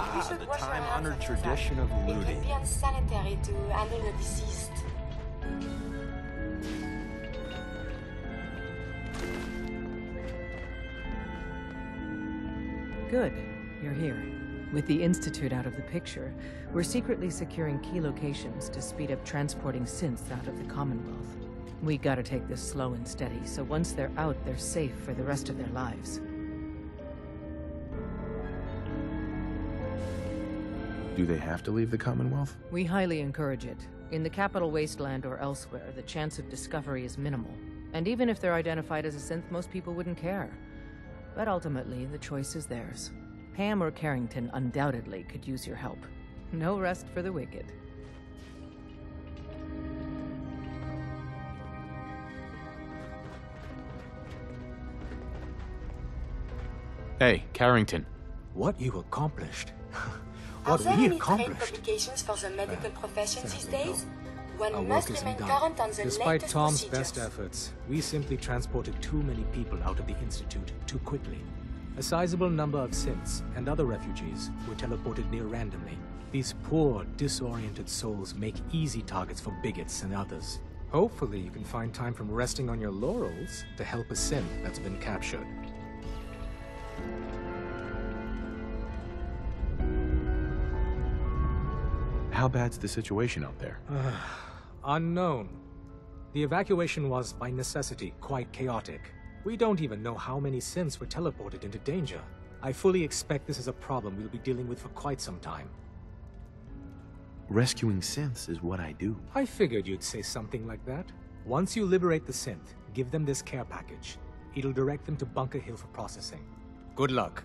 Ah, the time-honored tradition that. of It looting. be unsanitary to handle the deceased. Good. You're here. With the Institute out of the picture, we're secretly securing key locations to speed up transporting synths out of the Commonwealth. We gotta take this slow and steady, so once they're out, they're safe for the rest of their lives. Do they have to leave the Commonwealth? We highly encourage it. In the capital wasteland or elsewhere, the chance of discovery is minimal. And even if they're identified as a synth, most people wouldn't care. But ultimately, the choice is theirs. PAM or Carrington undoubtedly could use your help. No rest for the wicked. Hey, Carrington. What you accomplished. What we accomplished. publications for the medical uh, profession these days? One Our must remain done. current on the Despite latest Tom's procedures. best efforts, we simply transported too many people out of the Institute too quickly. A sizable number of synths and other refugees were teleported near randomly. These poor, disoriented souls make easy targets for bigots and others. Hopefully, you can find time from resting on your laurels to help a synth that's been captured. How bad's the situation out there? Unknown. The evacuation was, by necessity, quite chaotic. We don't even know how many synths were teleported into danger. I fully expect this is a problem we'll be dealing with for quite some time. Rescuing synths is what I do. I figured you'd say something like that. Once you liberate the synth, give them this care package. It'll direct them to Bunker Hill for processing. Good luck.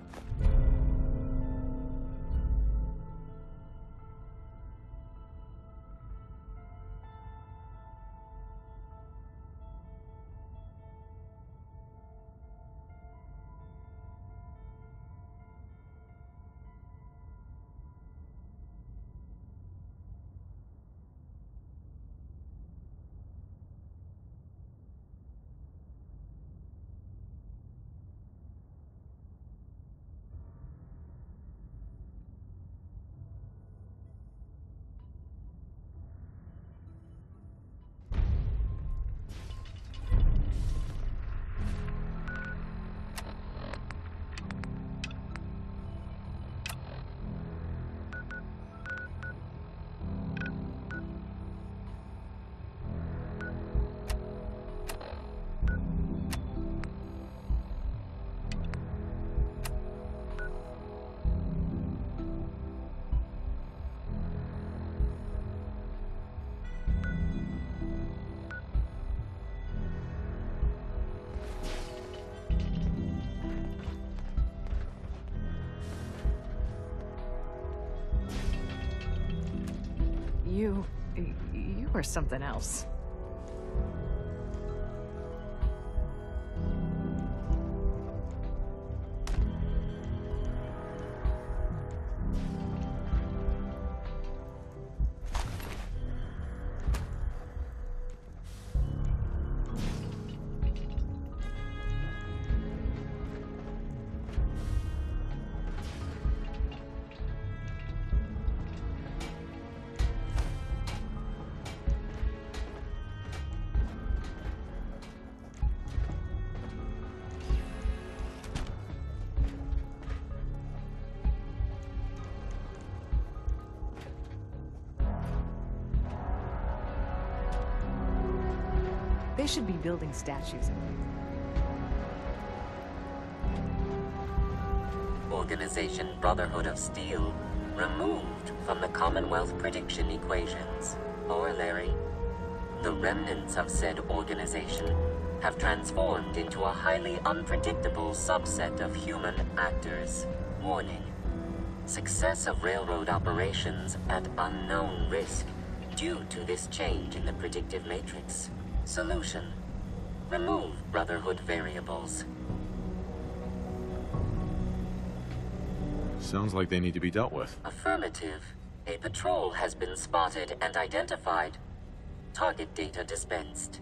Are something else. They should be building statues. Organization Brotherhood of Steel removed from the Commonwealth prediction equations. Corollary. The remnants of said organization have transformed into a highly unpredictable subset of human actors. Warning. Success of railroad operations at unknown risk due to this change in the predictive matrix. Solution. Remove Brotherhood variables. Sounds like they need to be dealt with. Affirmative. A patrol has been spotted and identified. Target data dispensed.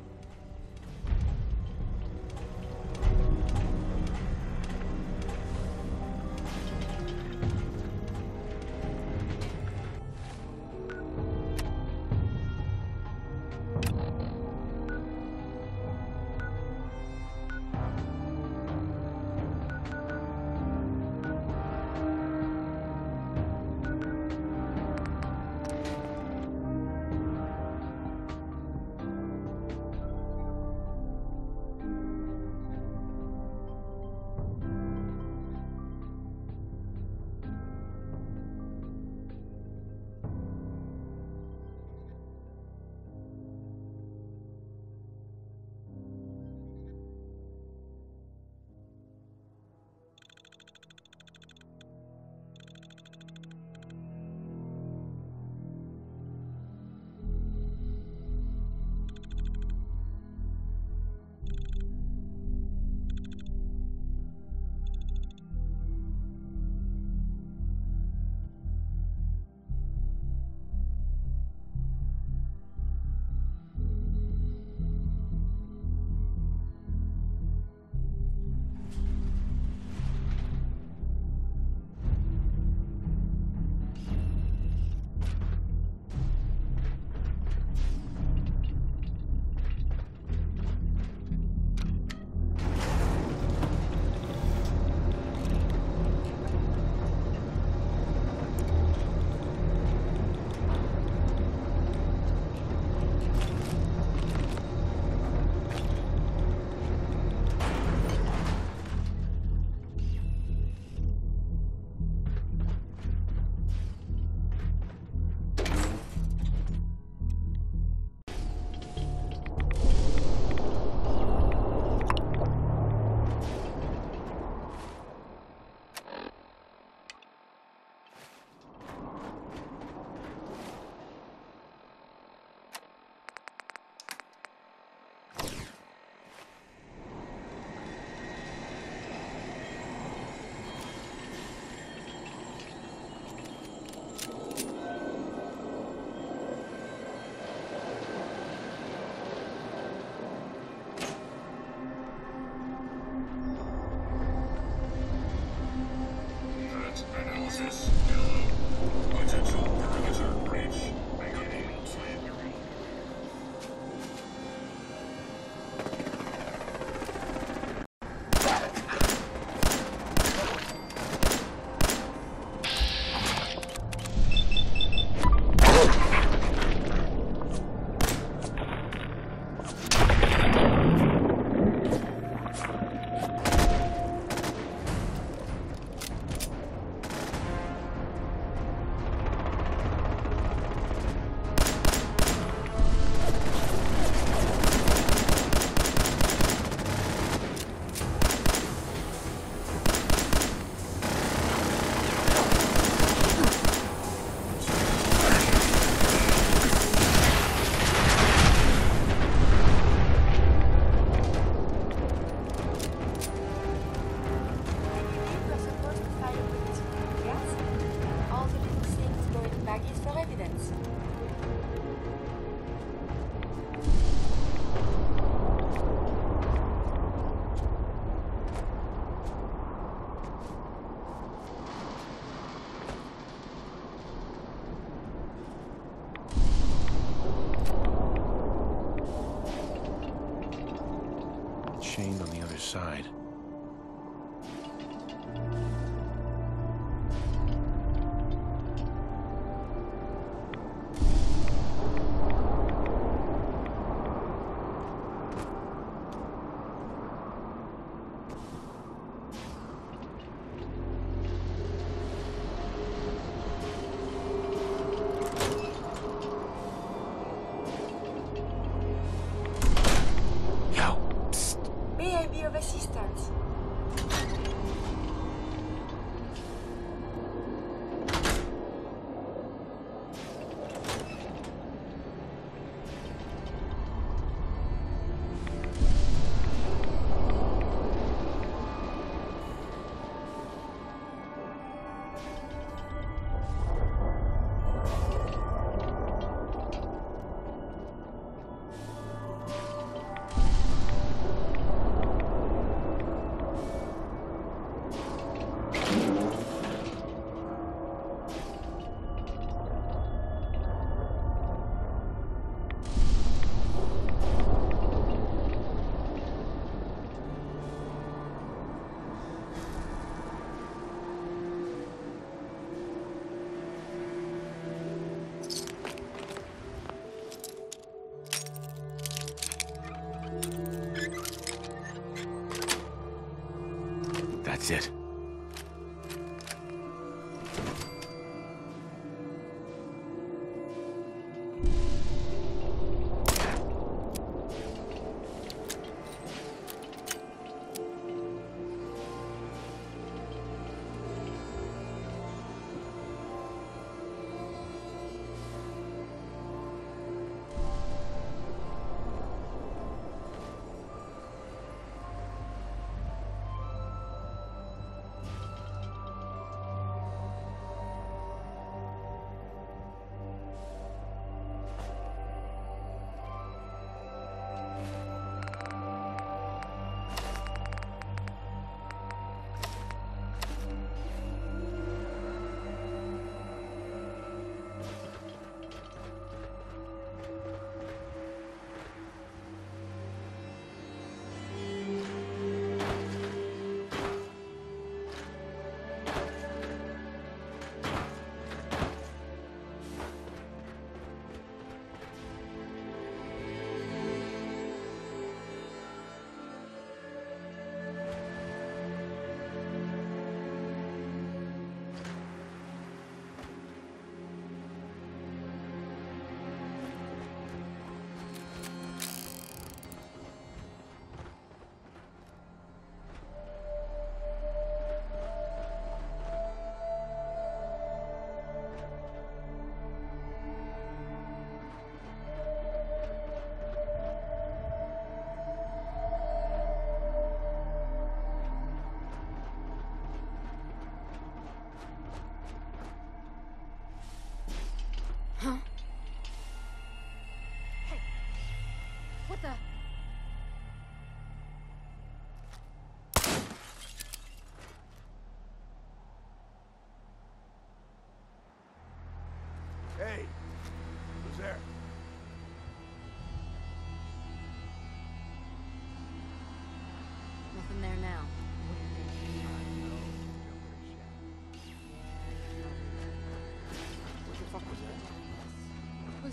是的。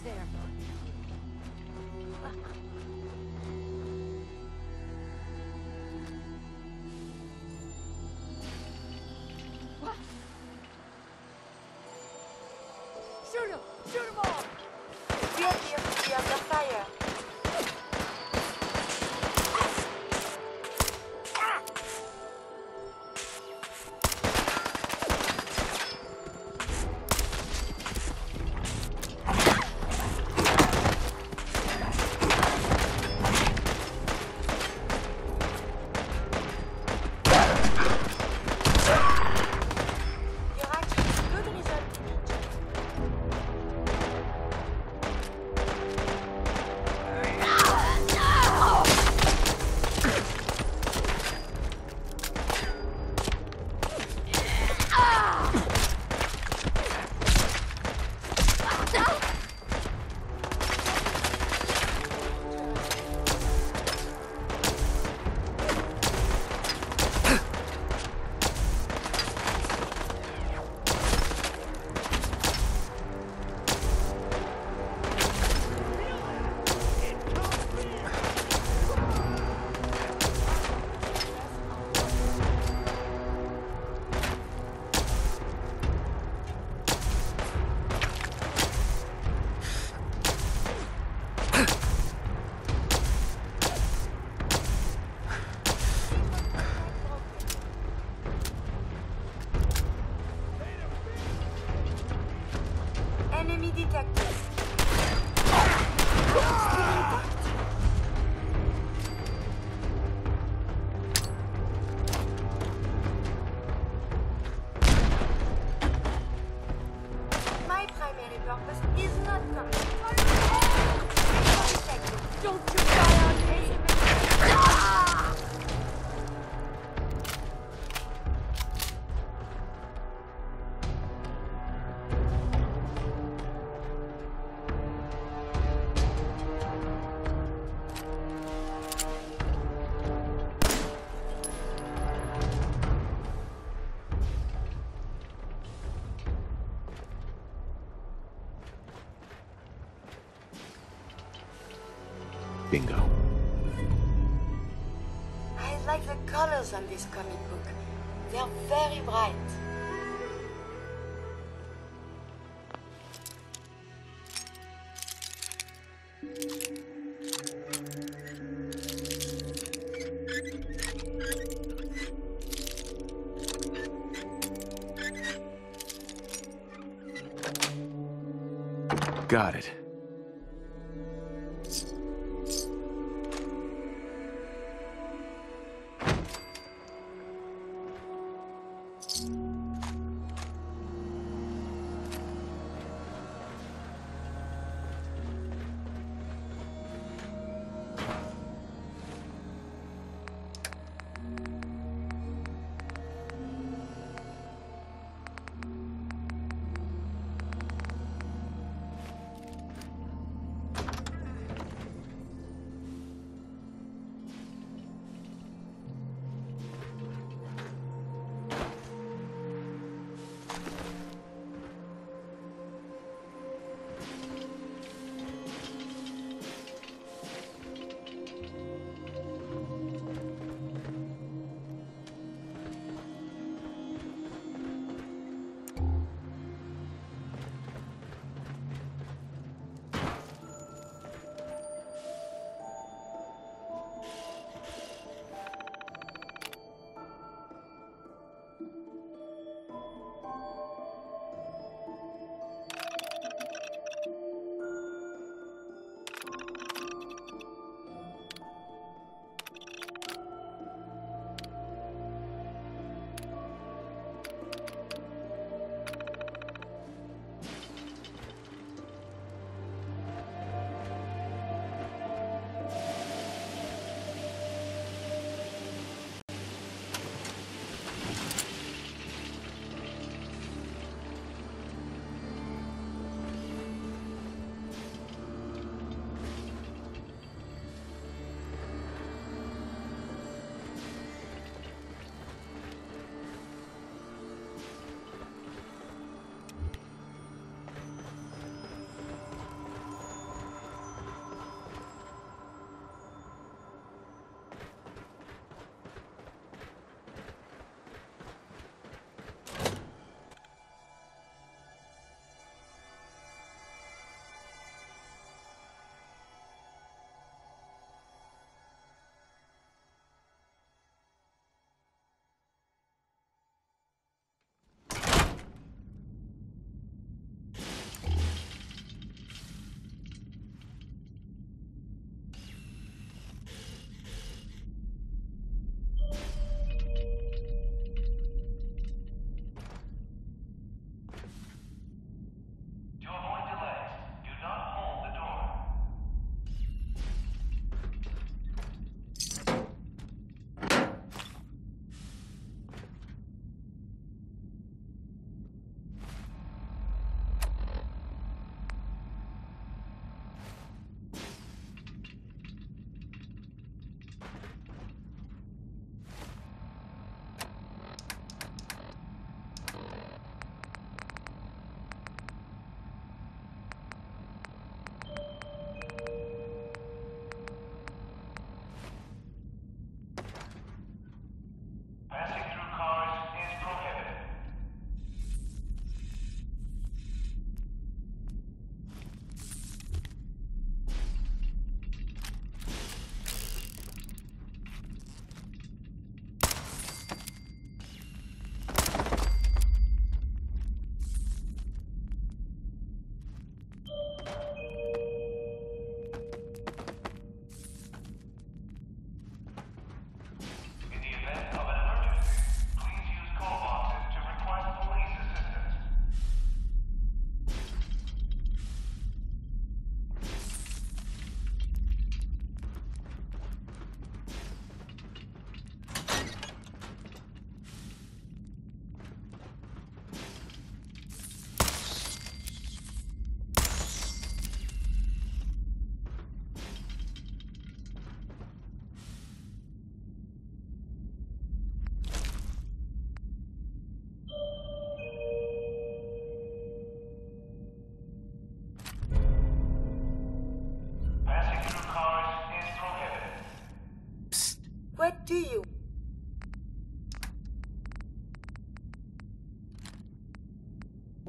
There? What? Shoot him! Shoot him all! detected. On this comic book. They're very bright. Got it.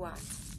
work.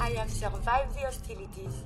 I have survived the hostilities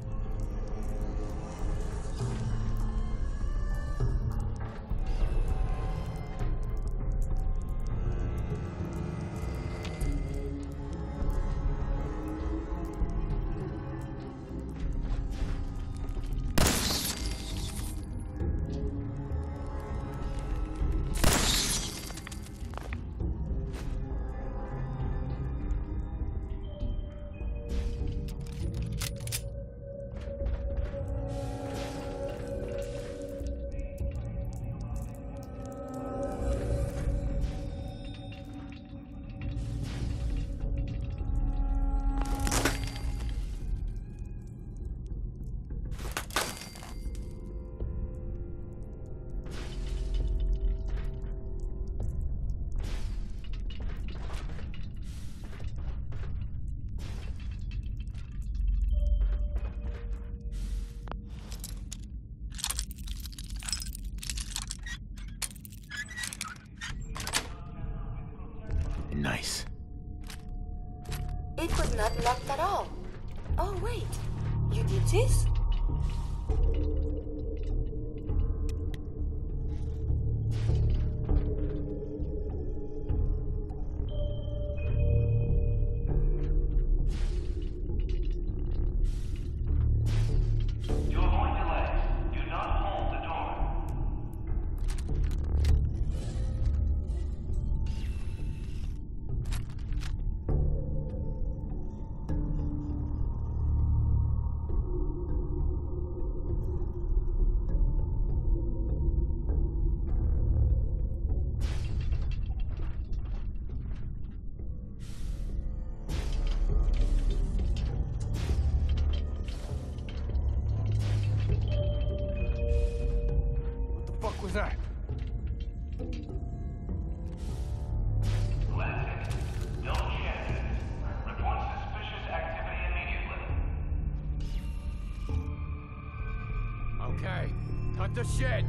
the shed.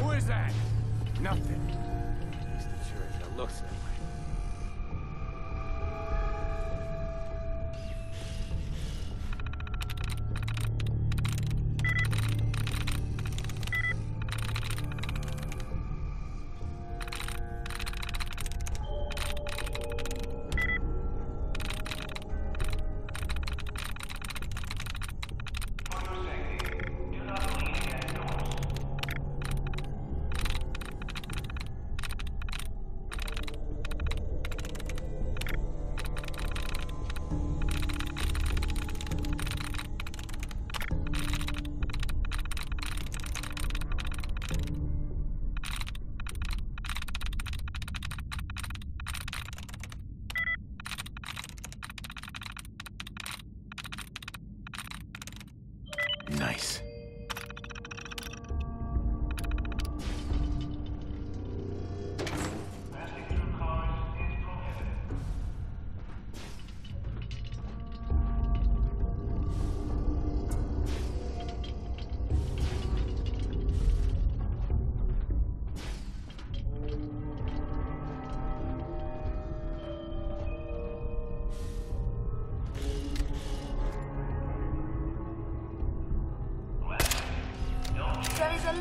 Who is that? Nothing. He's the church that looks at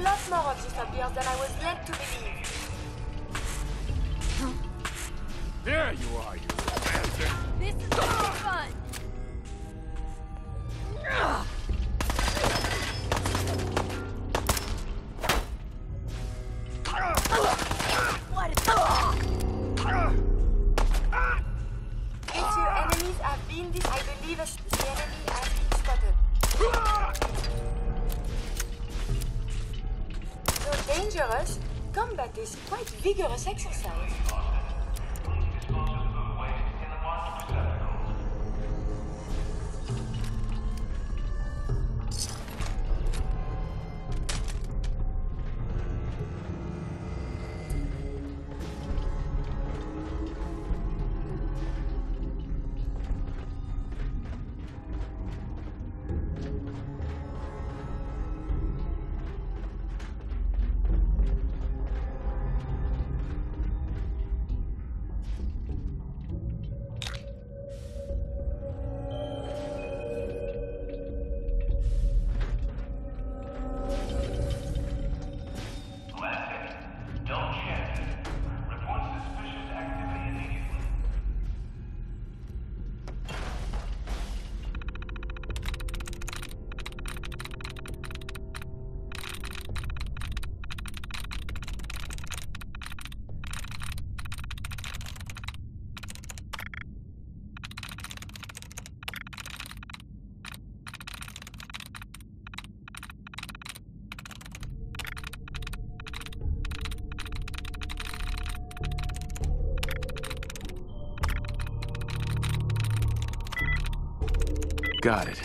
lot more of this obvious than I was led to believe. quite vigorous exercise. Got it.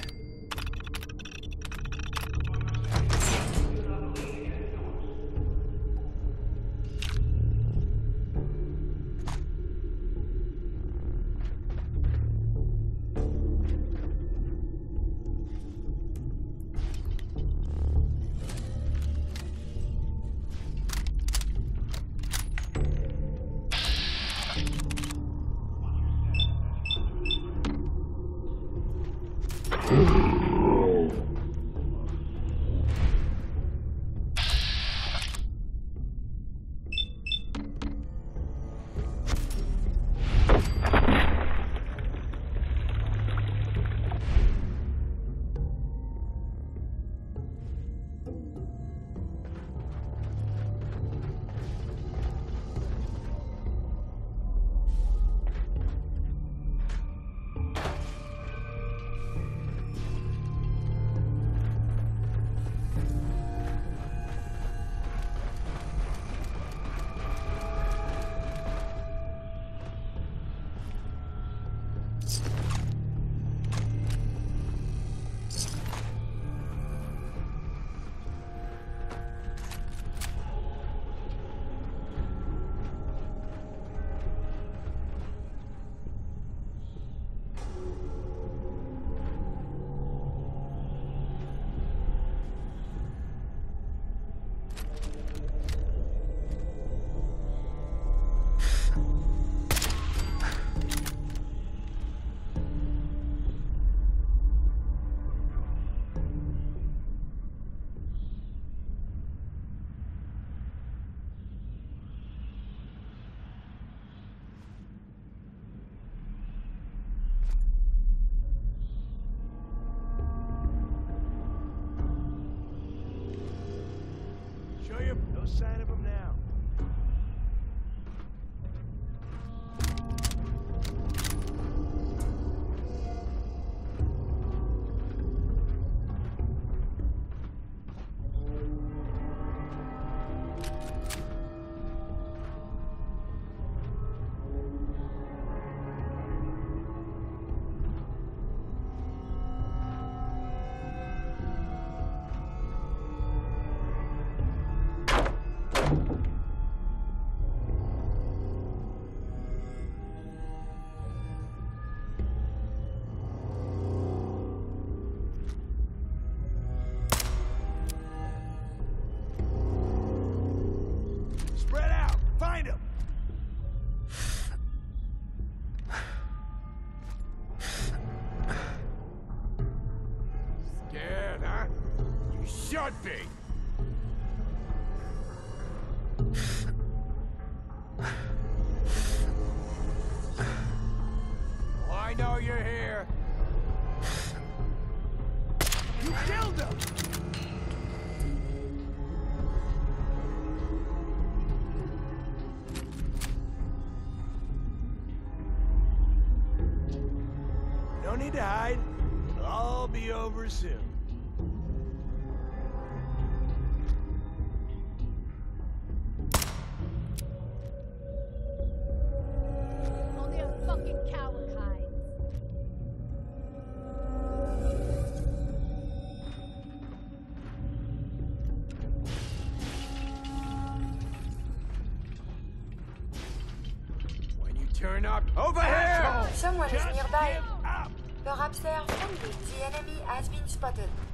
Fußmatte.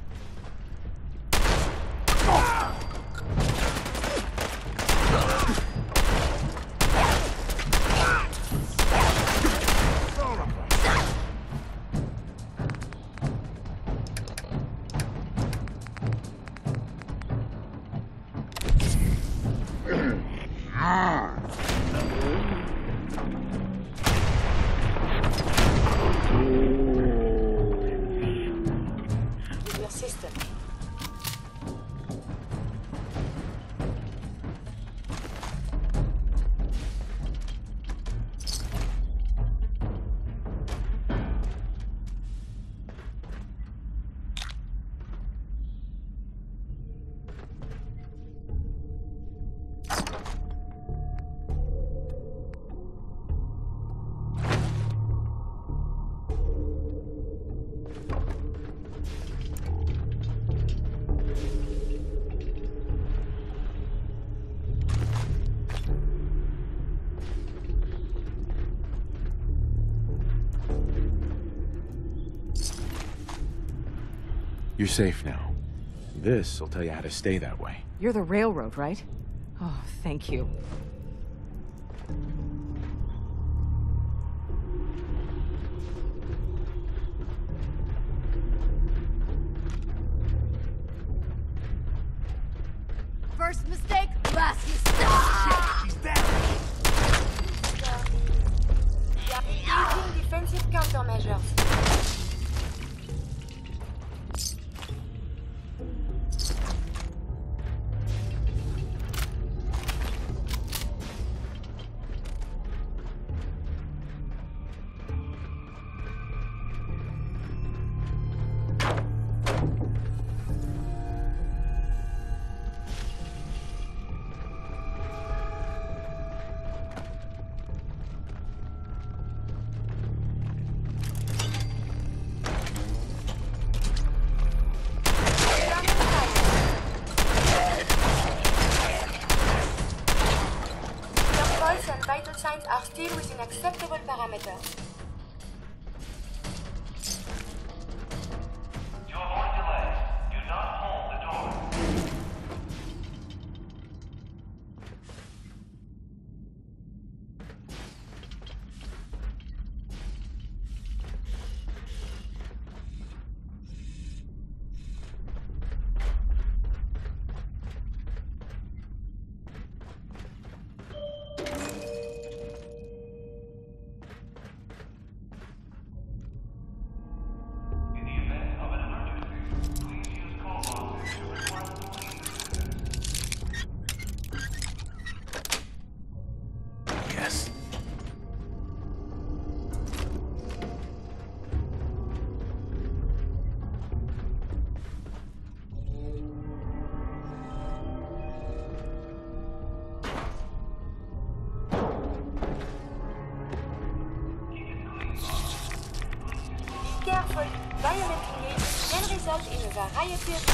You're safe now. This will tell you how to stay that way. You're the railroad, right? Oh, thank you. Acceptable paramètre. Привет, привет.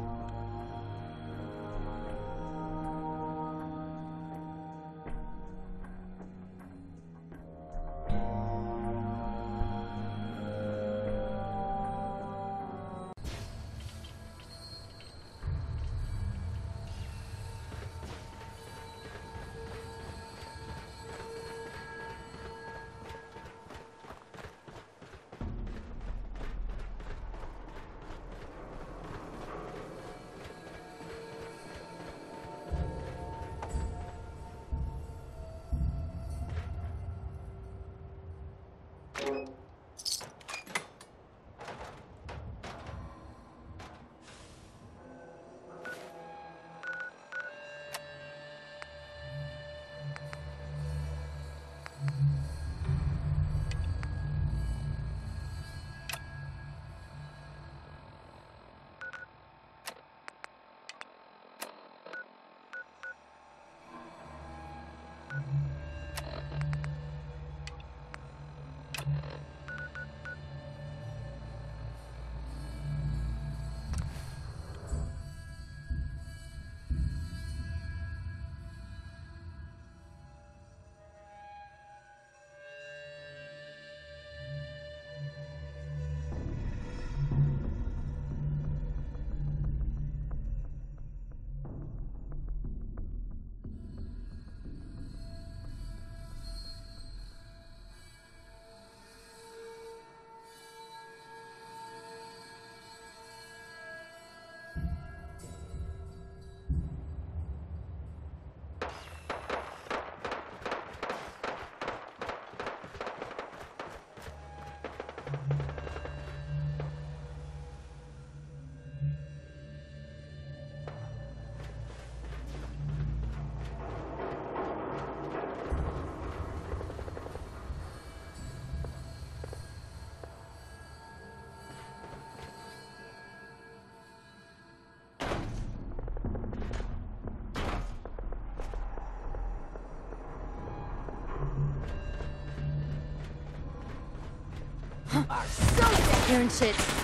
Are so dead and shit.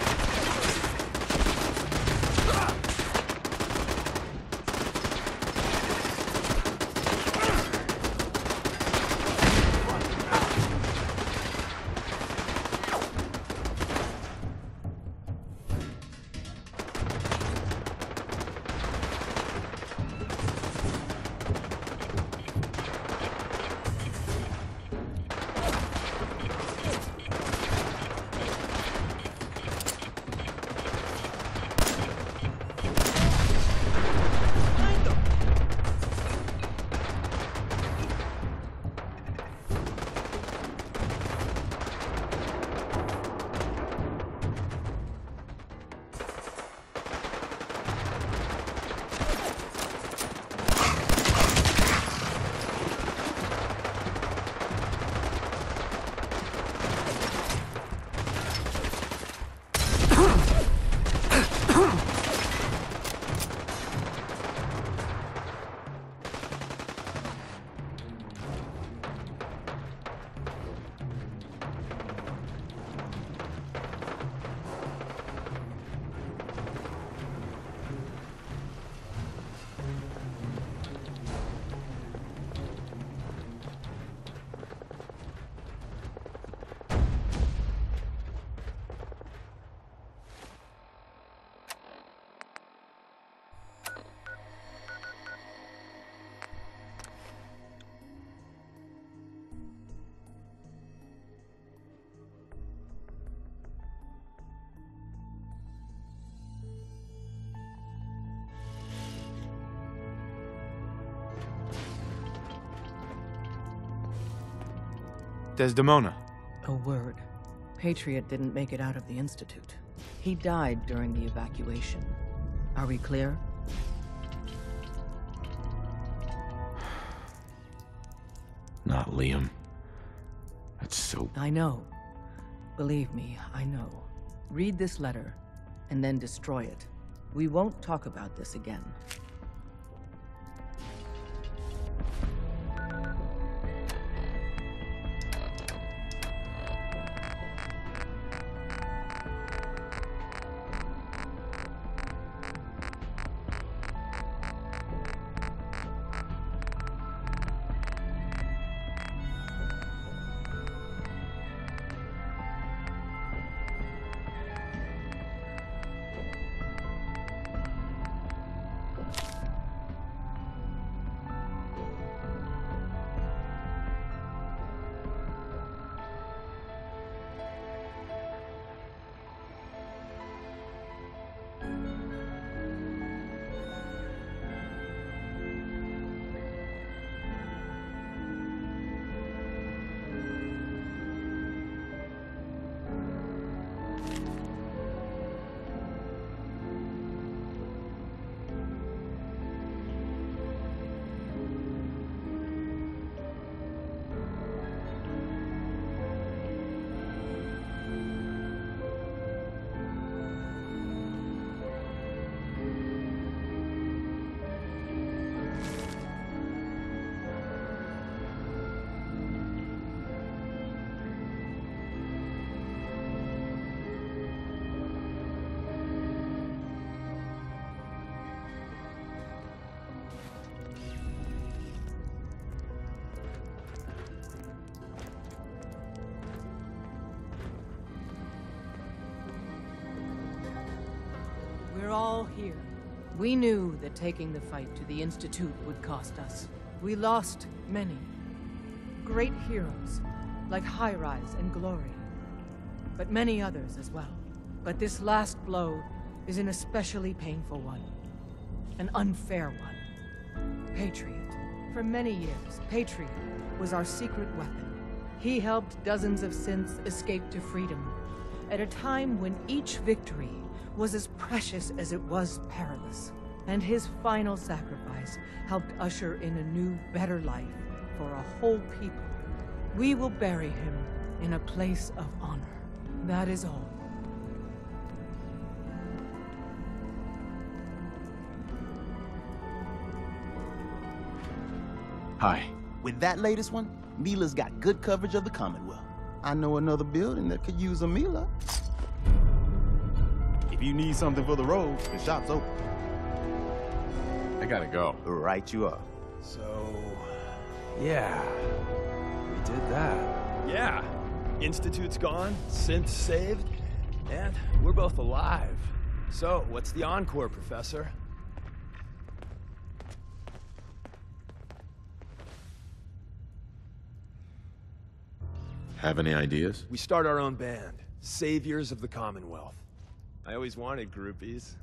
Desdemona. A word. Patriot didn't make it out of the Institute. He died during the evacuation. Are we clear? Not Liam. That's so... I know. Believe me, I know. Read this letter, and then destroy it. We won't talk about this again. We're all here. We knew that taking the fight to the Institute would cost us. We lost many. Great heroes, like High Rise and Glory. But many others as well. But this last blow is an especially painful one. An unfair one. Patriot. For many years, Patriot was our secret weapon. He helped dozens of synths escape to freedom, at a time when each victory was as precious as it was perilous. And his final sacrifice helped usher in a new, better life for a whole people. We will bury him in a place of honor. That is all. Hi. With that latest one, Mila's got good coverage of the Commonwealth. I know another building that could use a Mila. If you need something for the road, the shop's open. I gotta go. Right you up. So, yeah, we did that. Yeah, Institute's gone, Synth saved, and we're both alive. So, what's the encore, Professor? Have any ideas? We start our own band, Saviors of the Commonwealth. I always wanted groupies.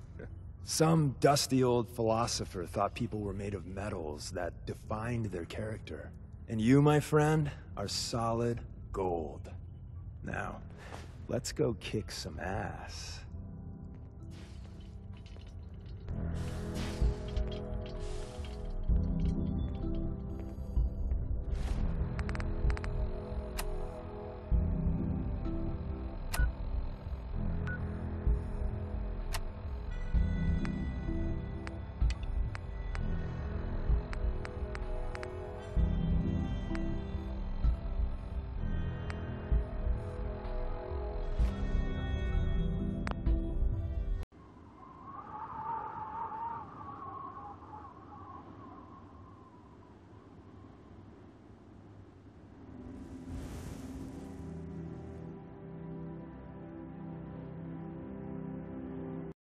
Some dusty old philosopher thought people were made of metals that defined their character. And you, my friend, are solid gold. Now, let's go kick some ass.